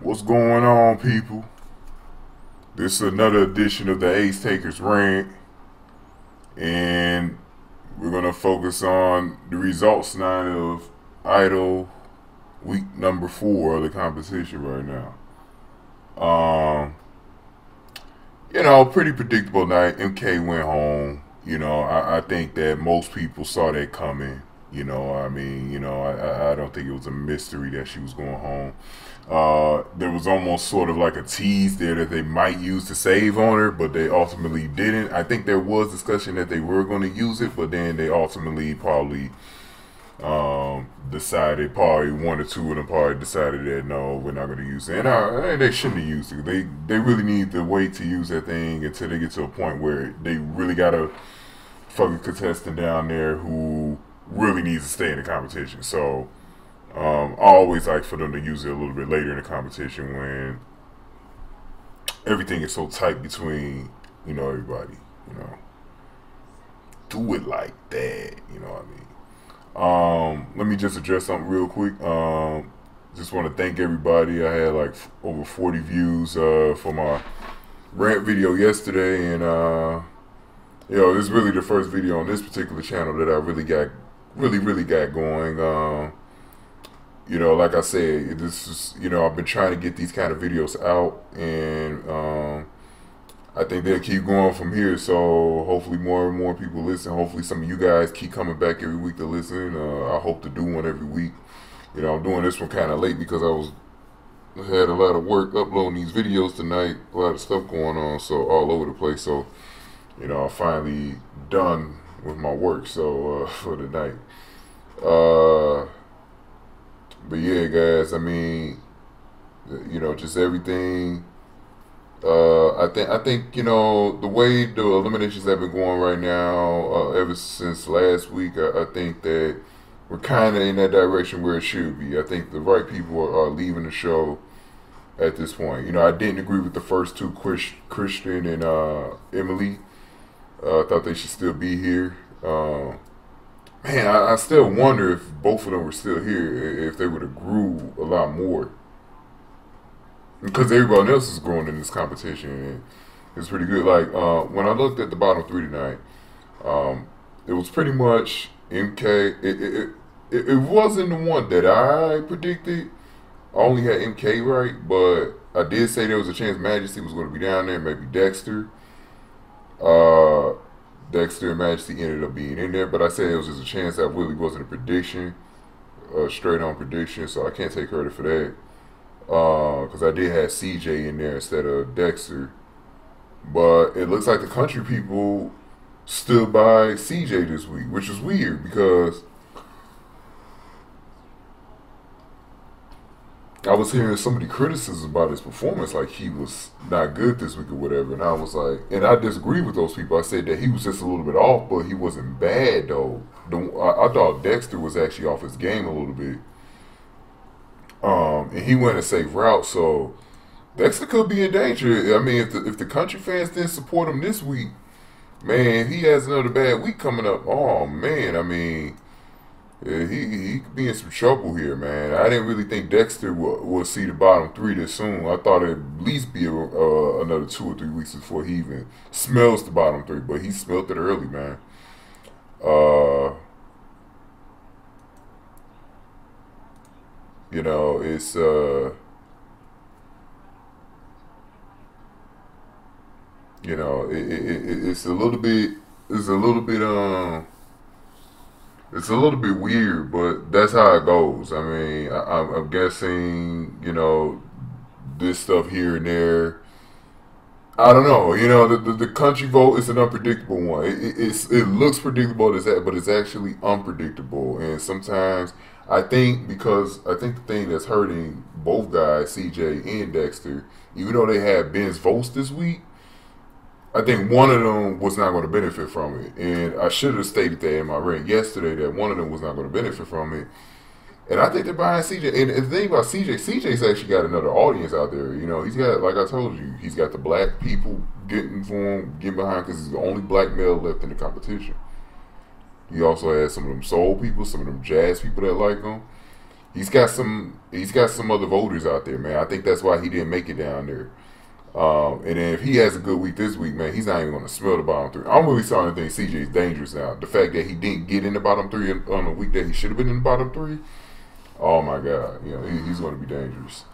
What's going on, people? This is another edition of the Acetaker's Rant, and we're gonna focus on the results now of Idol week number four of the competition right now. Um, you know, pretty predictable night. MK went home. You know, I, I think that most people saw that coming. You know, I mean, you know, I, I don't think it was a mystery that she was going home. Uh, there was almost sort of like a tease there that they might use to save on her, but they ultimately didn't. I think there was discussion that they were going to use it, but then they ultimately probably um, decided, probably one or two of them probably decided that no, we're not going to use it. And uh, they shouldn't have used it. They they really need to wait to use that thing until they get to a point where they really got a fucking contestant down there who really needs to stay in the competition. So um, I always like for them to use it a little bit later in the competition when everything is so tight between you know everybody. You know, do it like that. You know what I mean? Um, let me just address something real quick. Um, just want to thank everybody. I had like over 40 views uh, for my rant video yesterday, and uh, you know, this is really the first video on this particular channel that I really got really, really got going. Um, you know, like I said, this is, you know, I've been trying to get these kind of videos out and, um, I think they'll keep going from here. So hopefully more and more people listen. Hopefully some of you guys keep coming back every week to listen. Uh, I hope to do one every week. You know, I'm doing this one kind of late because I was had a lot of work uploading these videos tonight. A lot of stuff going on, so all over the place. So, you know, I finally done with my work. So uh, for the night. Uh, but yeah, guys. I mean, you know, just everything. Uh, I think I think you know the way the eliminations have been going right now, uh, ever since last week. I, I think that we're kind of in that direction where it should be. I think the right people are, are, leaving the show at this point. You know, I didn't agree with the first two, Kristen and uh, Emily. Uh, I thought they should still be here. Uh, man, I, I, still wonder if both of them were still here, if they would have grew a lot more. Because everybody else is growing in this competition, and it's pretty good. Like, uh, when I looked at the bottom three tonight, um, it was pretty much MK. It, it, it, it wasn't the one that I predicted. I only had MK right, but I did say there was a chance Majesty was going to be down there, maybe Dexter. Uh, Dexter and Majesty ended up being in there, but I said it was just a chance that really wasn't a prediction, a straight on prediction, so I can't take credit for that. Because uh, I did have CJ in there instead of Dexter. But it looks like the country people stood by CJ this week, which is weird because I was hearing so many criticisms about his performance, like he was not good this week or whatever. And I was like, and I disagree with those people. I said that he was just a little bit off, but he wasn't bad though. The, I, I, thought Dexter was actually off his game a little bit. Um, and he went a safe route, so Dexter could be in danger. I mean, if the if the country fans didn't support him this week, man, he has another bad week coming up. Oh man, I mean yeah, he he could be in some trouble here, man. I didn't really think Dexter would, will see the bottom three this soon. I thought it'd at least be a, uh, another two or three weeks before he even smells the bottom three. But he smelled it early, man. Uh, you know, it's uh, you know, it, it, it, it's a little bit, it's a little bit um it's a little bit weird, but that's how it goes. I mean, I, am guessing, you know, this stuff here and there. I don't know. You know, the, the, the country vote is an unpredictable one. It, it, it's, it looks predictable but it's actually unpredictable. And sometimes I think because I think the thing that's hurting both guys, CJ and Dexter, even though they had Ben's votes this week, I think one of them was not going to benefit from it. And I should have stated that in my rant yesterday that one of them was not going to benefit from it. And I think they're behind CJ. And the thing about CJ, CJ's actually got another audience out there. You know, he's got, like I told you, he's got the black people getting for him, getting behind because he's the only black male left in the competition. He also has some of them soul people, some of them jazz people that like him. he's got some he's got some other voters out there, man. I think that's why he didn't make it down there. Um, and then if he has a good week this week, man, he's not even going to smell the bottom three. I'm really starting to think CJ is dangerous now. The fact that he didn't get in the bottom three on the week that he should have been in the bottom three, oh my God, you know he, he's going to be dangerous.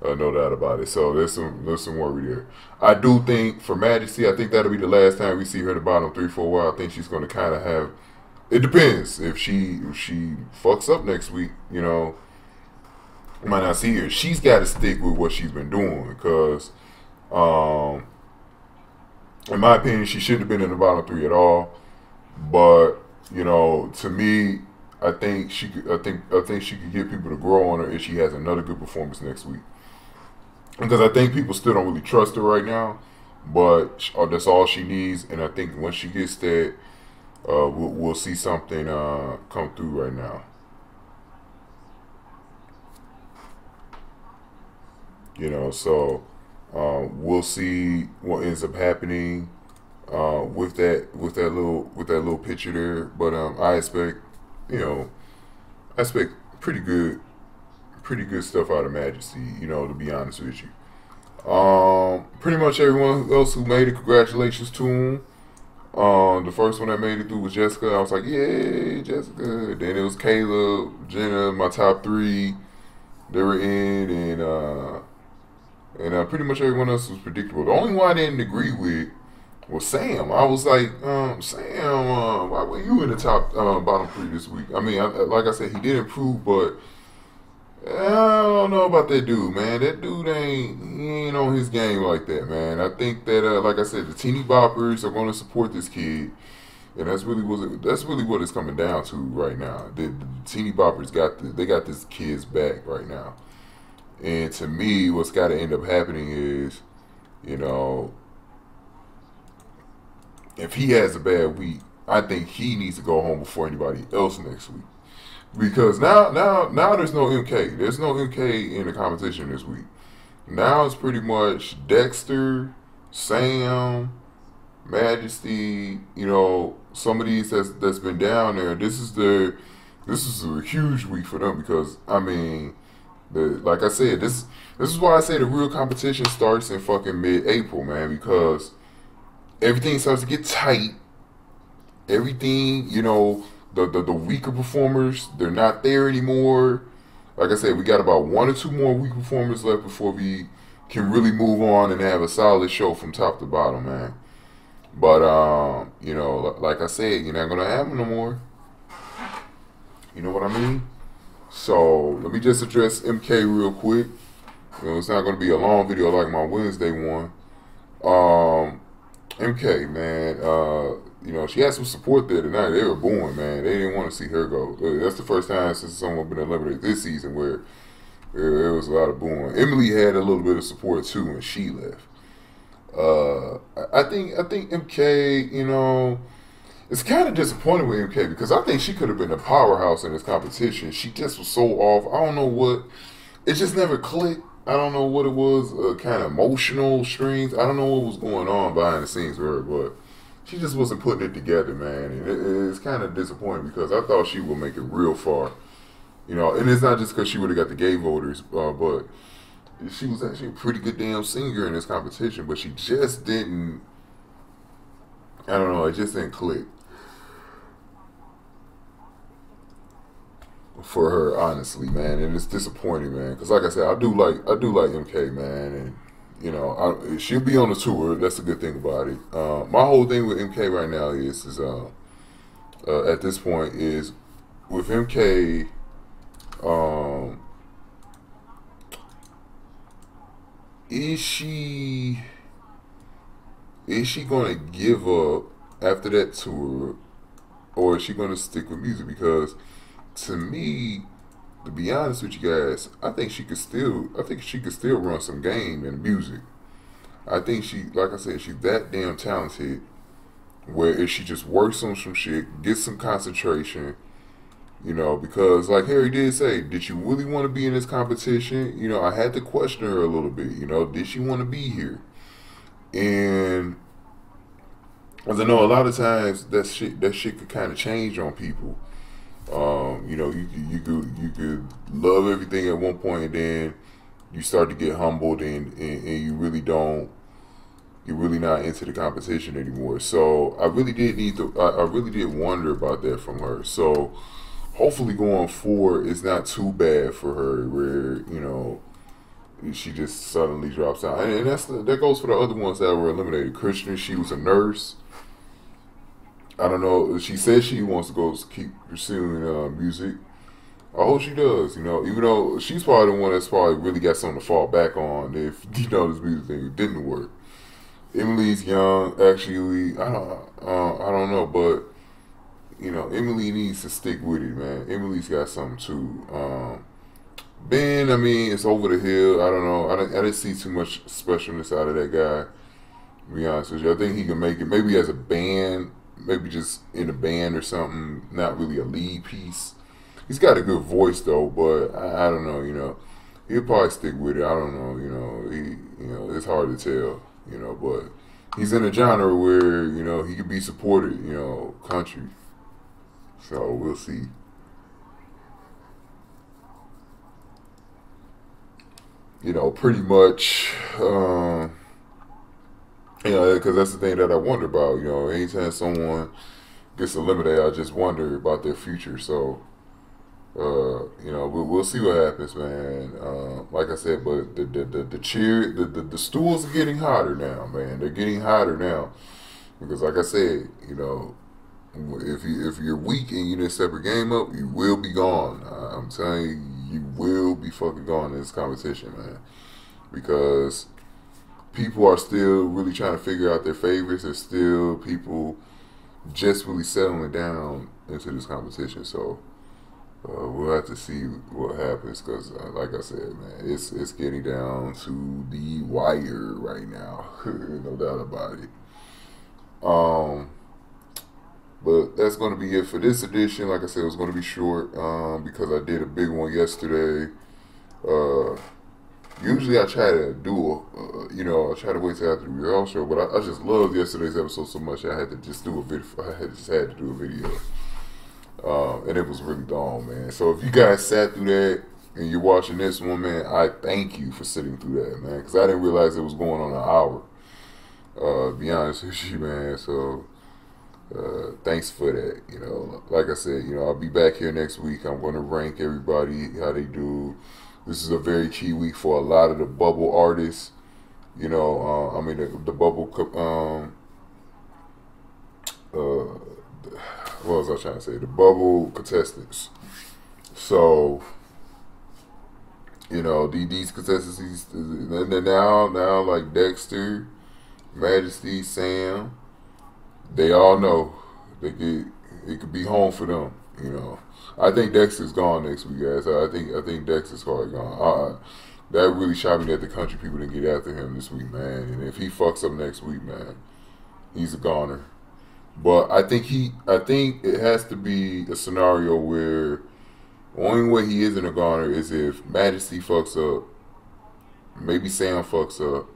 Uh, no doubt about it. So there's some there's some worry there. I do think for Majesty, I think that'll be the last time we see her in the bottom three for a while. I think she's going to kind of have. It depends if she if she fucks up next week. You know, might not see her. She's got to stick with what she's been doing because, um, in my opinion, she shouldn't have been in the bottom three at all. But you know, to me, I think she could, I think I think she could get people to grow on her if she has another good performance next week because I think people still don't really trust her right now. But uh, that's all she needs, and I think once she gets that, uh, we'll, we'll see something uh, come through right now. You know, so uh, we'll see what ends up happening uh, with that with that little with that little picture there. But um, I expect, you know, I expect pretty good pretty good stuff out of Majesty, you know, to be honest with you. Um, pretty much everyone else who made it, congratulations to them. Um, the first one that made it through was Jessica. I was like, yay, Jessica. Then it was Caleb, Jena, my top three. They were in, and uh, and uh, pretty much everyone else was predictable. The only one I didn't agree with was Sam. I was like, um, Sam, uh, why were you in the top uh, bottom three this week? I mean, I, like I said, he did improve, but I don't know about that dude, man. That dude ain't he ain't on his game like that, man. I think that, uh, like I said, the teeny boppers are going to support this kid, and that's really what that's really what it's coming down to right now. The, the teeny boppers got the, they got this kid's back right now, and to me, what's got to end up happening is, you know, if he has a bad week, I think he needs to go home before anybody else next week because now now now there's no MK. There's no MK in the competition this week. Now it's pretty much Dexter, Sam, Majesty. You know, some of these that's that's been down there. This is the this is a huge week for them because I mean, the like I said, this this is why I say the real competition starts in fucking mid-April, man, because everything starts to get tight. Everything, you know, the, the, the weaker performers, they're not there anymore. Like I said, we got about one or two more weak performers left before we can really move on and have a solid show from top to bottom, man. But um, you know, like I said, you're not gonna have them no more. You know what I mean? So let me just address MK real quick. You know, it's not gonna be a long video like my Wednesday one. Um, MK, man, uh, you know, she had some support there tonight. They were booing, man. They didn't want to see her go. That's the first time since someone been eliminated this season where there was a lot of booing. Emily had a little bit of support too when she left. Uh, I think I think MK, you know, it's kind of disappointing with MK because I think she could have been a powerhouse in this competition. She just was so off. I don't know what. It just never clicked. I don't know what it was. Uh, kind of emotional strings. I don't know what was going on behind the scenes with her, but she just wasn't putting it together, man. And it, it's kind of disappointing because I thought she would make it real far. You know, and it's not just because she would have got the gay voters, uh, but she was actually a pretty good damn singer in this competition, but she just didn't. I don't know. It just didn't click for her, honestly, man. And it's disappointing, man. Because like I said, I do like I do like MK, man, and you know, I, she'll be on the tour. That's a good thing about it. Uh, my whole thing with MK right now is, is uh, uh, at this point is with MK. Um, is she is she to give up after that tour, or is she to stick with music? Because to me, to be honest with you guys, I think she could still, I think she could still run some game in music. I think she, like I said, she's that damn talented. Where if she just works on some shit, gets some concentration, you know, because like Harry did say, did you really want to be in this competition? You know, I had to question her a little bit. You know, did she want to be here? And as I know, a lot of times that shit that shit could kind of change on people. Um, you know, you you could you could love everything at one point, and then you start to get humbled, and, and, and you really don't. You're really not into the competition anymore. So I really did need to. I, I really did wonder about that from her. So hopefully going forward, it's not too bad for her. Where you know she just suddenly drops out, and, that's that goes for the other ones that were eliminated. Kristen, she was a nurse. I don't know. She says she wants to go keep pursuing uh, music. I hope she does. You know, even though she's probably the one that's probably really got something to fall back on if you know this music thing didn't work. Emily's young, actually. I don't. Uh, I don't know, but you know, Emily needs to stick with it, man. Emily's got something too. Um, ben, I mean, it's over the hill. I don't know. I didn't, I didn't see too much specialness out of that guy. To be honest with you, I think he can make it. Maybe as a band maybe just in a band or something, not really a lead piece. He's got a good voice though, but I, I don't know, you know. He'll probably stick with it. I don't know, you know. He, you know, it's hard to tell, you know. But he's in a genre where you know he could be supported, you know, country. So we'll see. You know, pretty much. Um, you know, because that's the thing that I wonder about. You know, anytime someone gets eliminated, I just wonder about their future. So, uh, you know, we'll, we'll see what happens, man. Uh, like I said, but the the, the, the cheer, the, the, the stools are getting hotter now, man. They're getting hotter now because, like I said, you know, if you if you're weak and you didn't step your game up, you will be gone. I'm telling you, you will be fucking gone in this competition, man. Because people are still really trying to figure out their favorites. There's still people just really settling down into this competition. So uh, we'll have to see what happens because, uh, like I said, man, it's it's getting down to the wire right now. no doubt about it. Um, but that's going to be it for this edition. Like I said, it was going to be short um, because I did a big one yesterday. Uh, usually I try to do a, uh, you know, I try to wait till after the rehearsal show, but I, I, just loved yesterday's episode so much I had to just do a video. I had just had to do a video, uh, and it was really long, man. So if you guys sat through that and you're watching this one, man, I thank you for sitting through that, man, because I didn't realize it was going on an hour. Uh, be honest with you, man. So. Uh, thanks for that. You know, like I said, you know, I'll be back here next week. I'm going to rank everybody how they do this is a very key week for a lot of the bubble artists. You know, uh, I mean the, the bubble. Um, uh, what was I trying to say? The bubble contestants. So, you know, these contestants, now now like Dexter, Majesty, Sam. They all know they get it could be home for them. You know. I think Dex is gone next week, guys. I think I think Dexter's probably gone. Uh, that really shot me that the country people didn't get after him this week, man. And if he fucks up next week, man, he's a goner. But I think he, I think it has to be a scenario where the only way he isn't a goner is if Majesty fucks up, maybe Sam fucks up,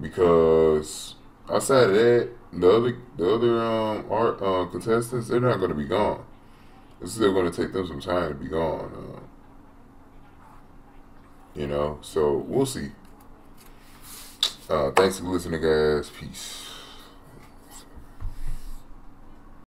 because outside of that, the other the other um art uh, contestants they're not going to be gone. It's still going to take them some time to be gone. Uh, you know, so we'll see. Uh, thanks for listening, guys. Peace.